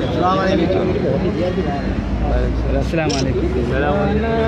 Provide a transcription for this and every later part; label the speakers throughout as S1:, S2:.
S1: السلام عليكم السلام عليكم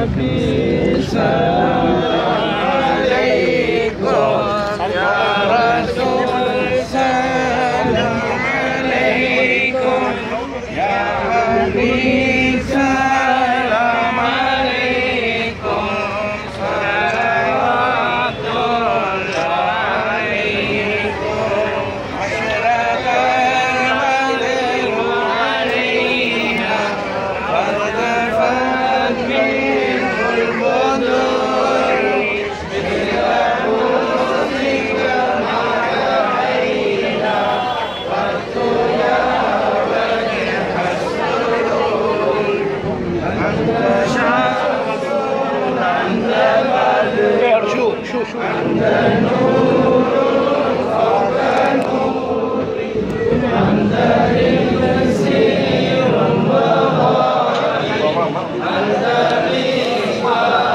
S2: شو شو شو عند النور فوق